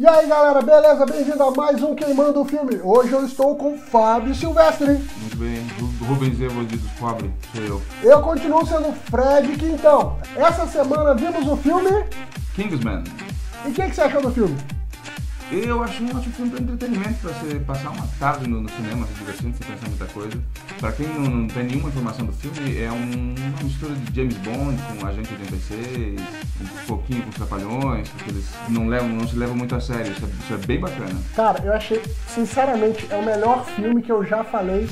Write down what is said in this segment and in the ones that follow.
E aí galera, beleza? Bem-vindo a mais um Queimando o Filme. Hoje eu estou com Fábio Silvestre. Muito bem, Rubens Evald dos Pobres, sou eu. Eu continuo sendo Fred Quintão. Essa semana vimos o filme. Kingsman. E o que, que você achou do filme? Eu acho um ótimo filme para entretenimento, para você passar uma tarde no, no cinema, se divertindo, sem pensar muita coisa. Para quem não, não, tem nenhuma informação do filme, é um, uma mistura de James Bond com Agente 86, um pouquinho com os Trapalhões, porque eles não, levam, não se levam muito a sério. Isso é, isso é bem bacana. Cara, eu achei, sinceramente, é o melhor filme que eu já falei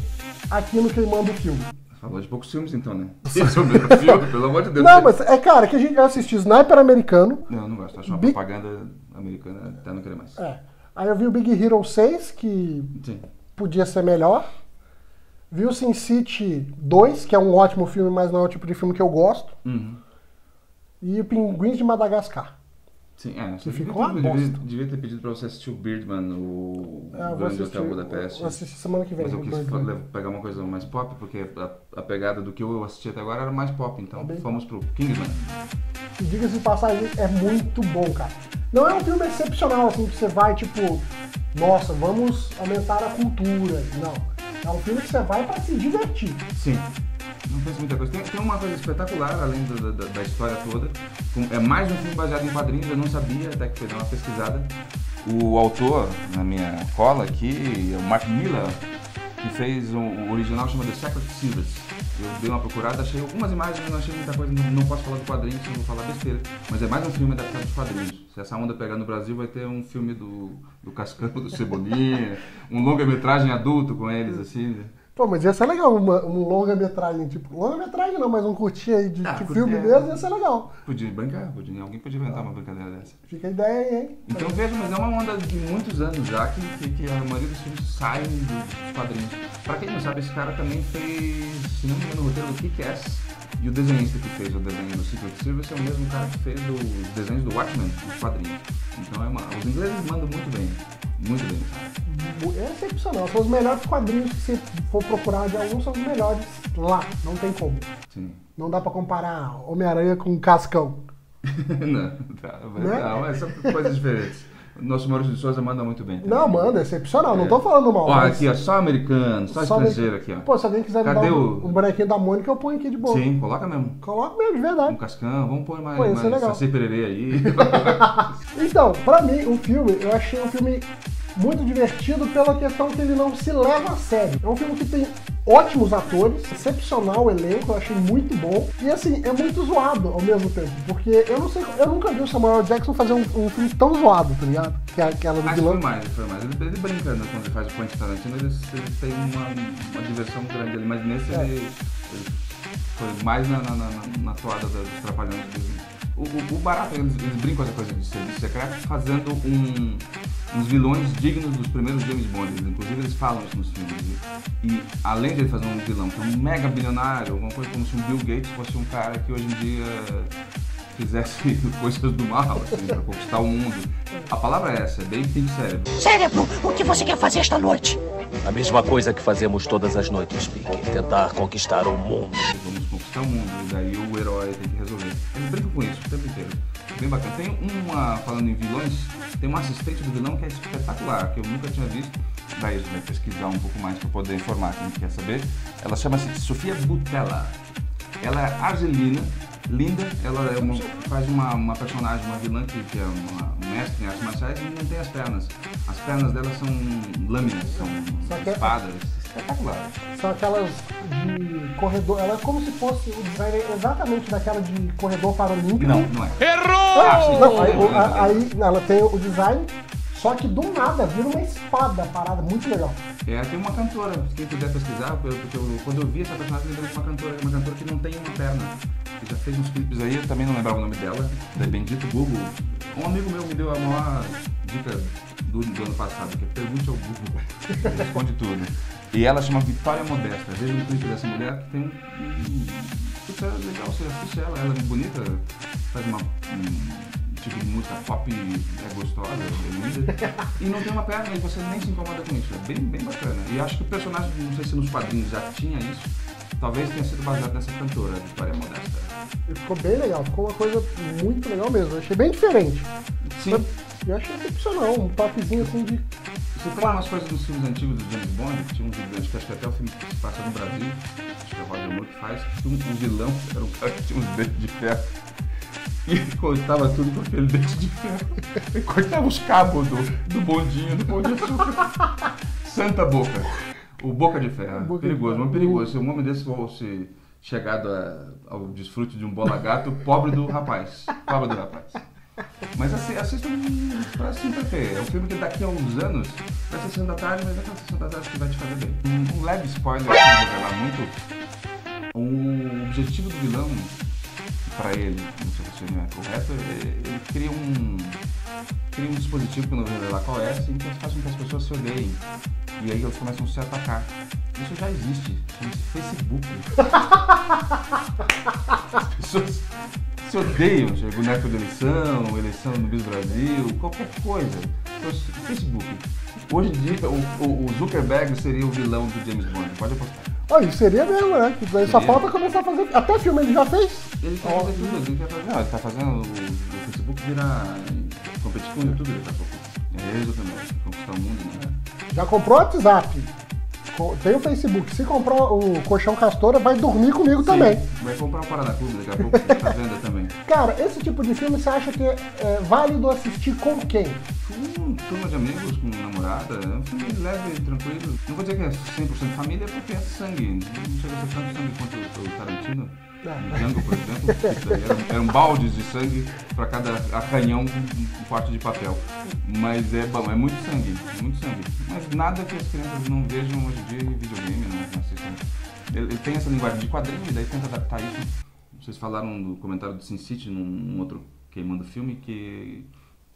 aqui no Queimando o Filme. Falou de poucos filmes então, né? É o melhor filme, pelo amor de Deus. Não, mas é cara, que a gente assistiu Sniper americano. Não, não gosto. Acho uma Big- propaganda americana até não querer mais. É. Aí eu vi o Big Hero 6, que Sim. podia ser melhor. Vi o Sin City 2, que é um ótimo filme, mas não é o tipo de filme que eu gosto. Uhum. E o Pinguins de Madagascar. Sim, é. Que ficou uma bosta. devia ter pedido pra você assistir o Birdman, o eu vou Grande Hotel Budapeste. vou assistir semana que vem. Mas eu quis Birdman. pegar uma coisa mais pop, porque a, a pegada do que eu assisti até agora era mais pop, então Tá bem. fomos pro Kingsman. Diga-se de passagem, é muito bom, cara. Não é um filme excepcional, assim, que você vai, tipo, nossa, vamos aumentar a cultura. Não. É um filme que você vai pra se divertir. Sim. Não pensa muita coisa. Tem, tem uma coisa espetacular, além do- da, da história toda. É mais um filme baseado em quadrinhos, eu não sabia, até que dar uma pesquisada. O autor, na minha cola aqui, é o Mark Miller, que fez o original chama The Secret Service. Eu dei uma procurada, achei algumas imagens, não achei muita coisa, não, não posso falar do quadrinho, senão vou falar besteira. Mas é mais um filme adaptado dos quadrinhos. Se essa onda pegar no Brasil, vai ter um filme do, do Cascão, do Cebolinha, um longa-metragem adulto com eles, assim. Pô, mas ia ser legal uma, um longa-metragem, tipo, longa-metragem não, mas um curtinho aí de, Ah, de curtinho, filme é. mesmo, ia ser legal. Podia brincar, podia, alguém podia inventar uma brincadeira dessa. Fica a ideia aí, hein? Então veja, mas é uma onda de muitos anos já que, que, que a maioria dos filmes saem dos quadrinhos. Pra quem não sabe, esse cara também fez, se não me engano, o roteiro do Kick-Ass. E o desenhista que fez o desenho do Secret Service é o mesmo cara que fez os desenhos do Watchmen, os quadrinhos. Então é uma, os ingleses mandam muito bem, muito bem. É excepcional. São os melhores quadrinhos que se for procurar de alguns, são os melhores lá. Não tem como. Sim. Não dá pra comparar Homem-Aranha com Cascão. não, tá, mas, Né? não, mas são coisas diferentes. Nosso Maurício de Souza manda muito bem. Não, manda, é excepcional. Não tô falando mal. Ó, mas- aqui, ó, só americano, só, Só estrangeiro aqui, ó. Pô, se alguém quiser me dar um, o- um bonequinho da Mônica, eu ponho aqui de boa. Sim, coloca mesmo. Coloca mesmo, de Um verdade. cascão, vamos pôr mais, Pô, isso é mais legal. Saci Pererê aí. Então, pra mim, o filme, eu achei um filme muito divertido pela questão que ele não se leva a sério. É um filme que tem ótimos atores, excepcional o elenco, eu achei muito bom. E assim, é muito zoado ao mesmo tempo. Porque eu não sei, eu nunca vi o Samuel Jackson fazer um, um filme tão zoado, tá ligado? Que é aquela do vilão. foi mais, foi mais. Ele, ele brincando quando ele faz o Quentin Tarantino, ele, ele tem uma, uma diversão grande ali, mas nesse É. ele, ele foi mais na, na, na, na toada dos trapalhões. O, o, o barato, eles, eles brincam com essa coisa de serviço secreto, fazendo um, uns vilões dignos dos primeiros James Bond. Eles, Inclusive eles falam isso nos filmes. E, e além de ele fazer um vilão que é um mega bilionário, alguma coisa como se um Bill Gates fosse um cara que hoje em dia fizesse coisas do mal, assim, pra conquistar o mundo. A palavra é essa, é bem pink cérebro. Cérebro, o que você quer fazer esta noite? A mesma coisa que fazemos todas as noites, Pique. Tentar conquistar o mundo. Vamos conquistar o mundo, e daí o herói tem que resolver. Eles brincam com isso o tempo inteiro. Bem bacana. Tem uma, falando em vilões, tem uma assistente do vilão que é espetacular, que eu nunca tinha visto. Daí a gente vai pesquisar um pouco mais para poder informar quem quer saber. Ela chama-se Sofia Butella. Ela é argelina, linda, ela é uma- faz uma, uma personagem, uma vilã que, que é uma mestre em artes marciais e não tem as pernas. As pernas dela são lâminas, são é- espadas, espetacular. São aquelas de corredor. Ela é como se fosse o design exatamente daquela de corredor paralímpico. Não, não é. Ah, sim. não, aí, o- a- aí ela tem o design, só que do nada vira uma espada parada, muito legal. É, tem uma cantora, quem puder pesquisar, porque eu- quando eu vi essa personagem, eu lembrei de uma cantora, uma cantora que não tem uma perna. Que já fez uns clipes aí, eu também não lembrava o nome dela, da Bendito Google. Um amigo meu me deu a maior dica do, do ano passado, que é pergunte ao Google, responde tudo. E ela chama Vitória Modesta. Veja um clipe dessa mulher que tem um. é legal, você assiste ela, ela é bonita, faz uma. um tipo de música pop, é gostosa, é linda. E não tem uma perna e você nem se incomoda com isso. É bem, bem bacana. E acho que o personagem, não sei se nos quadrinhos já tinha isso, talvez tenha sido baseado nessa cantora, Vitória Modesta. E ficou bem legal, ficou uma coisa muito legal mesmo. Eu achei bem diferente. Sim. Eu achei excepcional, um topzinho assim de. Você tem umas coisas dos filmes antigos do James Bond, que tinha um acho que acho que até o filme que se passa no Brasil, acho que é o Roger Moore que faz, que um, um vilão era um cara que tinha uns dentes de ferro. E cortava tudo com aquele dente de ferro. Ele cortava os cabos do, do bondinho, do pão de açúcar. Santa Boca. O Boca de Ferro. Boca de perigoso, Ferro. mas perigoso. Se um homem desse fosse chegado a- ao desfrute de um bola gato, pobre do rapaz. Pobre do rapaz. Mas assi- assistam pra sempre. É um filme que daqui a uns anos vai ser sessão da tarde, mas é aquela sessão da tarde que vai te fazer bem. Um, um leve spoiler, sem revelar muito. O objetivo do vilão, pra ele, não sei se não é correto, é- ele cria um, cria um dispositivo que eu não vou revelar qual é, assim, que faz com que as pessoas se odeiem. E aí elas começam a se atacar. Isso já existe, chama-se Facebook. As pessoas se odeiam, chega boneco de eleição, eleição no Bis Brasil, qualquer coisa. Então, Facebook. Hoje em dia, o, o- o Zuckerberg seria o vilão do James Bond, pode apostar. Olha, seria mesmo, né? Que daí só falta começar a fazer. Até filme ele já fez. Ele Ó, fazer tudo, ele quer fazer. Não, ele tá fazendo o, o Facebook virar. competir com o YouTube daqui a pouco. É isso também, conquistar o mundo, né? Já comprou o WhatsApp. Tem o Facebook. Se comprou o colchão castora, vai dormir comigo também. Sim, Vai comprar um Paraná Clube daqui a pouco, tá vendo também. Cara, esse tipo de filme você acha que é, é válido assistir com quem? Com turma de amigos, com namorada, é um filme leve, tranquilo. Não vou dizer que é 100% família, porque é sangue. Não chega a ser tanto sangue quanto o Tarantino. É. No Django, por exemplo, eram, eram baldes de sangue para cada arranhão um, quarto de papel. Mas é bom, é muito sangue, é muito sangue. Mas nada que as crianças não vejam hoje em dia em videogame, não, não assistam. Ele, ele tem essa linguagem de quadrinho e daí tenta adaptar isso. Vocês falaram do comentário do Sin City num, num outro queimando filme que,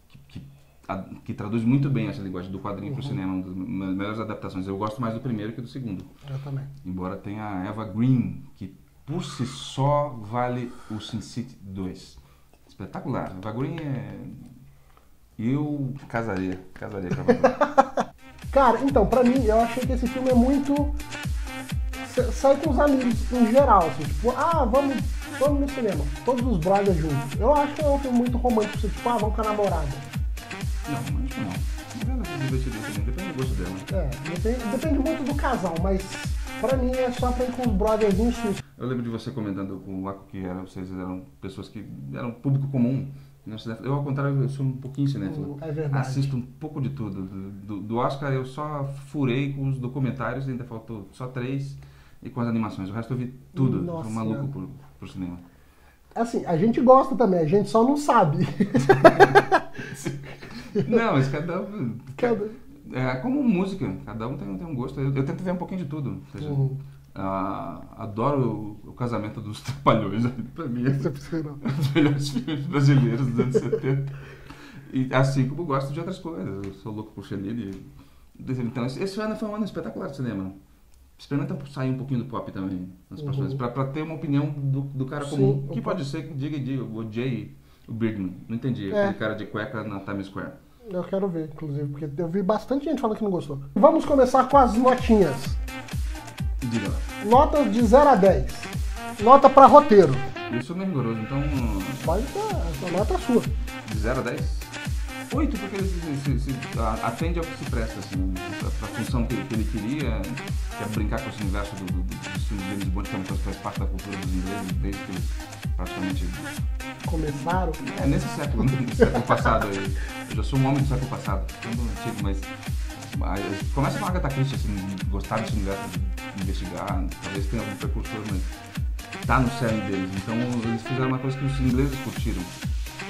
que, que, a- que traduz muito bem essa linguagem do quadrinho para o cinema, uma das me- melhores adaptações. Eu gosto mais do primeiro que do segundo. Eu também. Embora tenha a Eva Green, que por si só vale o Sin City 2. Espetacular. Eva Green é. Eu casaria. Casaria com a. Cara, então, pra mim, eu achei que esse filme é muito. sa- Sai com os amigos em geral, assim, tipo, ah, vamos, vamos no cinema, todos os brothers juntos. Eu acho que é um filme muito romântico, assim, tipo, ah, vamos com a namorada. Não, acho que não. Divertiria também, depende do gosto dela. É, depende, depende muito do casal, mas pra mim é só pra ir com os brothers sus. Eu lembro de você comentando com o Laco que era, vocês eram pessoas que eram público comum. Eu, ao contrário, eu sou um pouquinho cinéfilo. É verdade. Assisto um pouco de tudo. Do, do- do Oscar eu só furei com os documentários, ainda faltou só três, e com as animações. O resto eu vi tudo. Nossa Sou maluco por, por cinema. Assim, a gente gosta também, a gente só não sabe. Não, mas cada um. Cada- É como música, cada um tem, tem um gosto. Eu, eu tento ver um pouquinho de tudo. Seja, Uhum. ah, adoro o, o casamento dos trapalhões. Pra mim, é um dos melhores filmes brasileiros dos anos 70. E assim como gosto de outras coisas. Eu sou louco por Chenille. Então, esse esse ano foi um ano espetacular de cinema. Experimenta sair um pouquinho do pop também nas próximas, pra, pra ter uma opinião do, do cara Sim, comum. Que pode ser que diga e diga, o Jay, o Birdman. Não entendi, É. aquele cara de cueca na Times Square. Eu quero ver, inclusive, porque eu vi bastante gente falando que não gostou. Vamos começar com as notinhas. Diga. Notas de 0 a 10. Nota pra roteiro. Eu sou meio rigoroso, então Pode ser, a nota é sua. de 0 a 10? 8, porque ele se, se- se- a- atende ao que se presta, assim, pra, pra função que, que ele queria, que é brincar com esse universo do, do, dos filmes de James Bond, que é uma coisa que faz parte da cultura dos ingleses, desde que eles praticamente Começaram. É, nesse século, né? nesse século passado. Eu já sou um homem do século passado, sendo antigo, mas, mas começa com a Agatha Christie, assim, gostar desse universo de investigar, talvez tenha algum precursor, mas tá no cerne deles. Então eles fizeram uma coisa que os ingleses curtiram.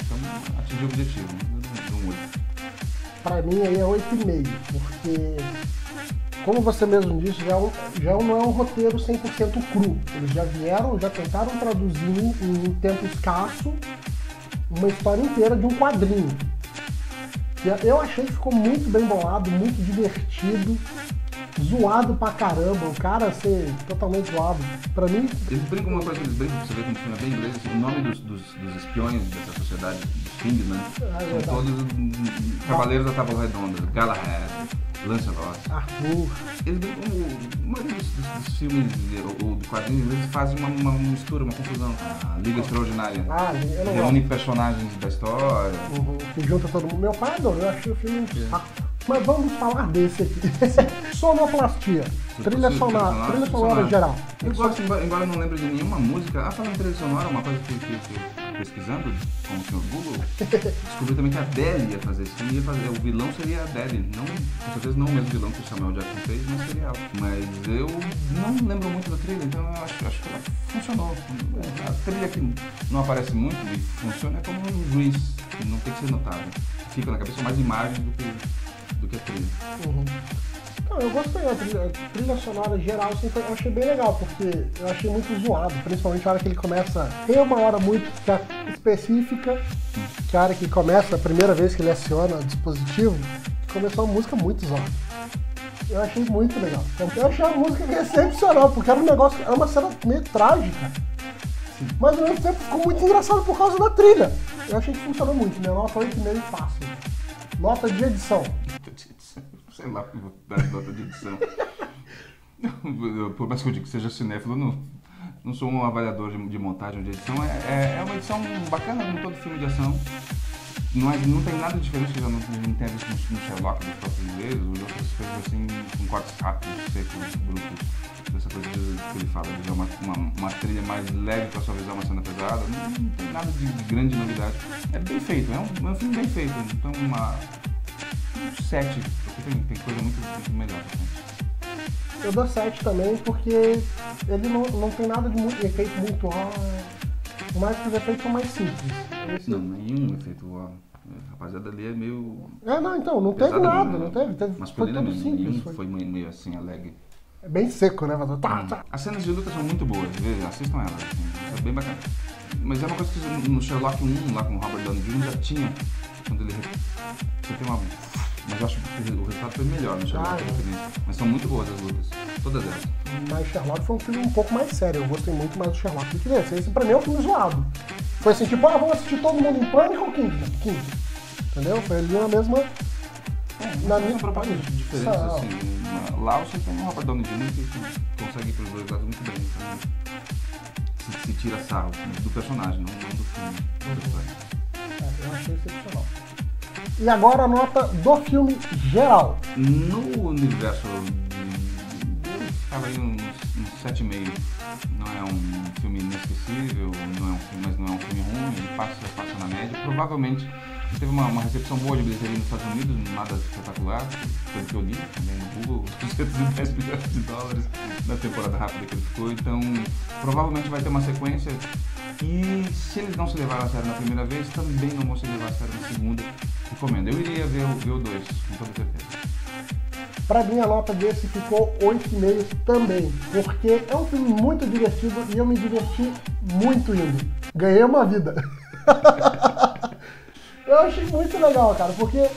Então atingiu o objetivo, oito. Pra mim aí é 8,5, porque, como você mesmo disse, já, é já não é um roteiro 100% cru. Eles já vieram, já tentaram traduzir em, um tempo escasso uma história inteira de um quadrinho. Eu achei que ficou muito bem bolado, muito divertido, zoado pra caramba, o cara ser totalmente zoado. Pra mim, Eles brincam uma coisa que eles brincam, pra você ver como filme é bem inglês, assim, o nome dos, dos, dos espiões dessa sociedade, dos Kingsman, Ah, é são todos hum, cavaleiros da tábua redonda, Galahad, Lancelot. Arthur. Eles, o, a maioria dos, dos- filmes ou do quadrinhos, eles fazem uma, uma mistura, uma confusão. A Liga Extraordinária. Ah, eu não Reúne personagens da história. Uhum, que junta todo mundo. Meu pai adorou, eu achei o filme um saco. Mas vamos falar desse aqui. Sonoplastia. Trilha sonora, trilha sonora geral. Eu gosto, embora, embora eu não lembre de nenhuma música. Ah, falando em trilha sonora, uma coisa que, que, que eu, pesquisando com o senhor Google, descobri também que a Adele ia fazer filme. Ia fazer, o vilão seria a Adele. Não, com certeza não o mesmo vilão que o Samuel Jackson fez no serial. Mas eu não lembro muito da trilha, então eu acho, acho que ela funcionou. A trilha que não aparece muito e funciona é como um juiz, que não tem que ser notado. Fica na cabeça mais imagem do que, do que a trilha. Uhum. Não, eu gostei da trilha, a trilha sonora geral, assim, eu achei bem legal, porque eu achei muito zoado, principalmente a hora que ele começa. Tem uma hora muito é específica, que é a hora que começa, a primeira vez que ele aciona o dispositivo, começou uma música muito zoada. Eu achei muito legal. Eu achei a música excepcional, porque era um negócio, era uma cena meio trágica. Mas ao mesmo tempo ficou muito engraçado por causa da trilha. Eu achei que funcionou muito, minha nota 8,5 fácil. Nota de edição. Sei lá, da nota de edição. Por mais que eu diga que seja cinéfilo, não, não sou um avaliador de, de montagem ou de edição. É, é, é uma edição bacana como todo filme de ação. Não, é, não tem nada diferente que já não, não tenha visto no, Sherlock dos próprios ingleses, ou outras coisas assim, com cortes rápidos, secos, brutos. Dessa coisa que ele fala, de uma, uma, uma trilha mais leve para suavizar uma cena pesada. Não, não tem nada de, de grande novidade. É bem feito, é um, é um filme bem feito. Então, uma, um 7, porque tem, tem coisa muito, muito melhor frente. Eu dou 7 também porque ele não, não tem nada de muito, efeito muito ó. Por mais que os efeitos são mais simples. Esse- Não, nenhum efeito ó. A rapaziada ali é meio. É, não, então, não teve nada, né? não teve. teve foi Masculino tudo mesmo. simples. Foi, foi meio, assim, alegre. É bem seco, né? Mas, tá, tá. As cenas de luta são muito boas, assistam elas. Assim, é bem bacana. Mas é uma coisa que no Sherlock 1, lá com o Robert Downey Jr., já tinha. Quando ele. Você tem uma. Mas eu acho que o resultado foi melhor no Sherlock. Ah, é. Mas são muito boas as lutas. Todas elas. Mas Sherlock foi um filme um pouco mais sério. Eu gostei muito mais do Sherlock do que desse. Esse pra mim é um filme zoado. Foi assim, tipo, ah, vamos assistir todo mundo em pânico ou Kingsman? Kingsman. Entendeu? Foi ali na mesma. Na São minha- propostas diferentes, São. assim. Na- Lá você tem o Robert Downey Jr. que, consegue ir pros dois lados muito bem. Então, se, se tira sarro do personagem, não, não do filme. do personagem. É, eu achei excepcional. E agora a nota do filme geral. No universo ficava aí uns, uns 7,5. Não é um filme inesquecível, não é um filme, mas não é um filme ruim, ele passa, passa na média. Provavelmente teve uma, uma recepção boa de bilheteria nos Estados Unidos, nada espetacular, pelo que eu li também no Google, 210 milhões de dólares na temporada rápida que ele ficou. Então, provavelmente vai ter uma sequência. E se eles não se levaram a sério na primeira vez, também não vão se levar a sério na segunda. Recomendo. Eu iria ver, ver o 2, com toda certeza. Pra mim a nota desse ficou 8,5 também. Porque é um filme muito divertido e eu me diverti muito indo. Ganhei uma vida. eu achei muito legal, cara, porque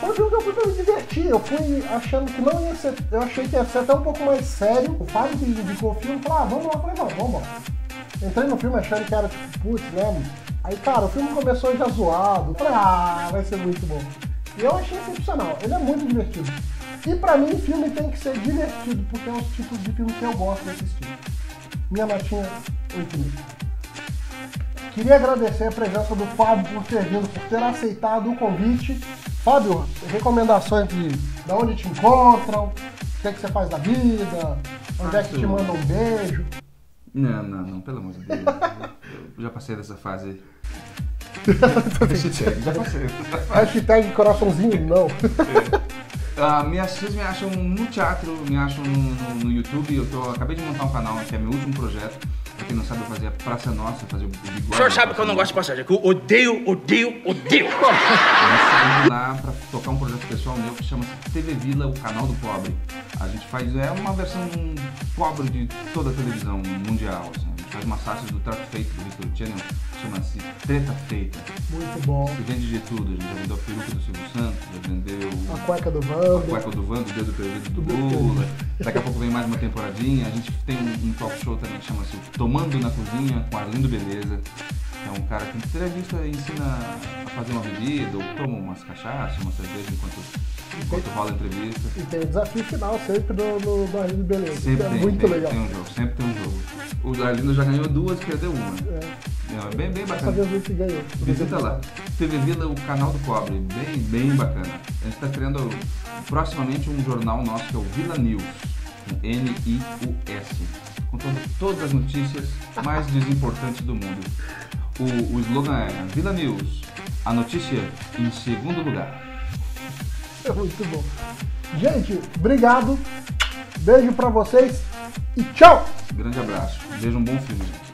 foi um filme que eu fui pra me divertir. Eu fui achando que não ia ser. Eu achei que ia ser até um pouco mais sério. O Fábio que indicou o filme falou, ah, vamos lá, eu falei, vamos, vamos. Entrei no filme achando que era tipo, putz, né? Aí, cara, o filme começou já zoado. Falei, ah, vai ser muito bom. E eu achei excepcional. Ele é muito divertido. E pra mim, filme tem que ser divertido, porque é os tipos de filme que eu gosto de assistir. Minha notinha 8,5. Queria agradecer a presença do Fábio por ter vindo, por ter aceitado o convite. Fábio, recomendações de, de onde te encontram, o que, é que você faz da vida, onde é que te mandam um beijo. Não, não, não, pelo amor de Deus. Eu já passei dessa fase. Hashtag, já passei. Hashtag coraçãozinho, não. Me, ach- vocês me acham no teatro, me acham no, no- no YouTube. Eu tô, acabei de montar um canal que é meu último projeto. Quem não sabe, eu fazia Praça Nossa, fazia o bigode. O senhor sabe que eu não gosto de passagem, que eu odeio, odeio, odeio. Saí lá pra tocar um projeto pessoal meu que chama TV Vila, o canal do pobre. A gente faz, é uma versão pobre de toda a televisão mundial. assim. A gente faz massagens do trato feito do History Channel, chama-se Treta Feita. Muito bom. Se vende de tudo, a gente já vendeu a peruca do Silvio Santos, já vendeu A cueca do a Wanda. cueca do Vando, o dedo perdido do Lula. Daqui a pouco vem mais uma temporadinha. A gente tem um, um talk show também que chama-se Tomando na Cozinha, com Arlindo Beleza. É um cara que entrevista ensina a fazer uma bebida, ou toma umas cachaças, uma cerveja enquanto, enquanto rola a entrevista. E tem o desafio final sempre no Arlindo Beleza. Sempre é tem, muito tem, legal. tem um jogo, sempre tem um jogo. O Arlindo já ganhou duas e perdeu uma. É, É bem, bem bacana. ganhou. Visita lá. TV Vila, o canal do Cobre. Bem, bem bacana. A gente está criando proximamente um jornal nosso que é o Vila News. com N-I-U-S. Contando todas as notícias mais desimportantes do mundo. O, o slogan é Vila News, a notícia em segundo lugar. É muito bom. Gente, obrigado. Beijo pra vocês e tchau! Grande abraço. Veja um bom filme, gente.